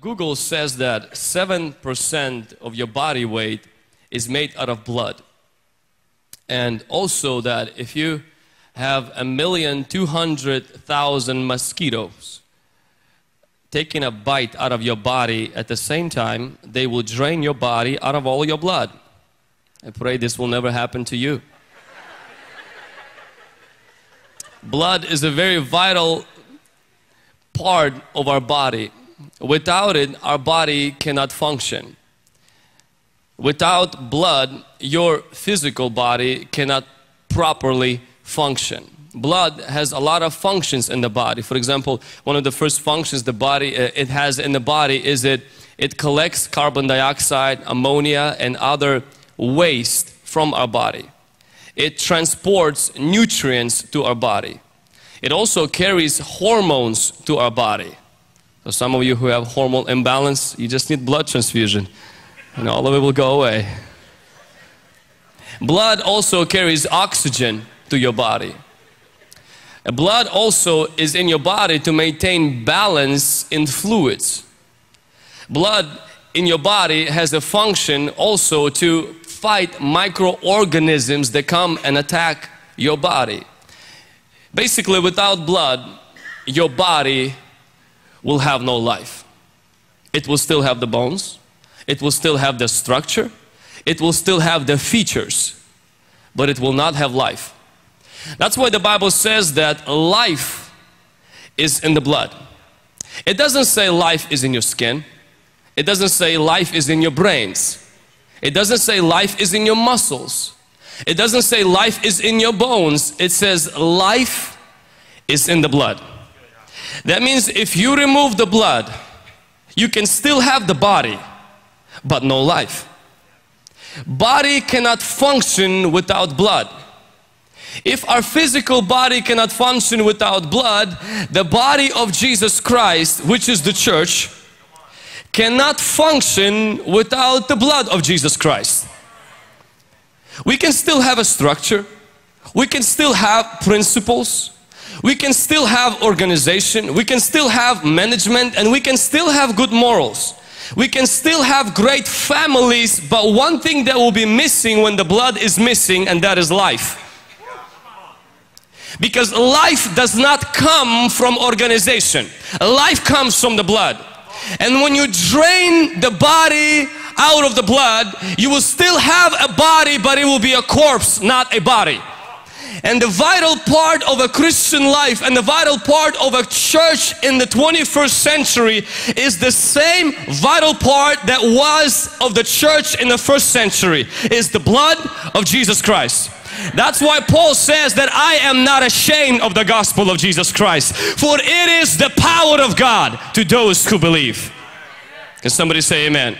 Google says that 7% of your body weight is made out of blood. And also that if you have a million two hundred thousand mosquitoes taking a bite out of your body at the same time, they will drain your body out of all your blood. I pray this will never happen to you. Blood is a very vital part of our body. Without it, our body cannot function. Without blood, your physical body cannot properly function. Blood has a lot of functions in the body. For example, one of the first functions the body uh, it has in the body is it it collects carbon dioxide, ammonia, and other waste from our body. It transports nutrients to our body. It also carries hormones to our body. So some of you who have hormone imbalance, you just need blood transfusion and all of it will go away. Blood also carries oxygen to your body. Blood also is in your body to maintain balance in fluids. Blood in your body has a function also to fight microorganisms that come and attack your body. Basically, without blood, your body will have no life. It will still have the bones, it will still have the structure, it will still have the features, but it will not have life. That's why the Bible says that life is in the blood. It doesn't say life is in your skin. It doesn't say life is in your brains. It doesn't say life is in your muscles. It doesn't say life is in your bones. It says life is in the blood. That means if you remove the blood, you can still have the body, but no life. Body cannot function without blood. If our physical body cannot function without blood, the body of Jesus Christ, which is the church, cannot function without the blood of Jesus Christ. We can still have a structure, we can still have principles, we can still have organization, we can still have management, and we can still have good morals. We can still have great families, but one thing that will be missing when the blood is missing, and that is life. Because life does not come from organization. Life comes from the blood. And when you drain the body out of the blood, you will still have a body, but it will be a corpse, not a body. And the vital part of a Christian life and the vital part of a church in the 21st century is the same vital part that was of the church in the first century is the blood of Jesus Christ. That's why Paul says that I am not ashamed of the gospel of Jesus Christ for it is the power of God to those who believe. Can somebody say amen?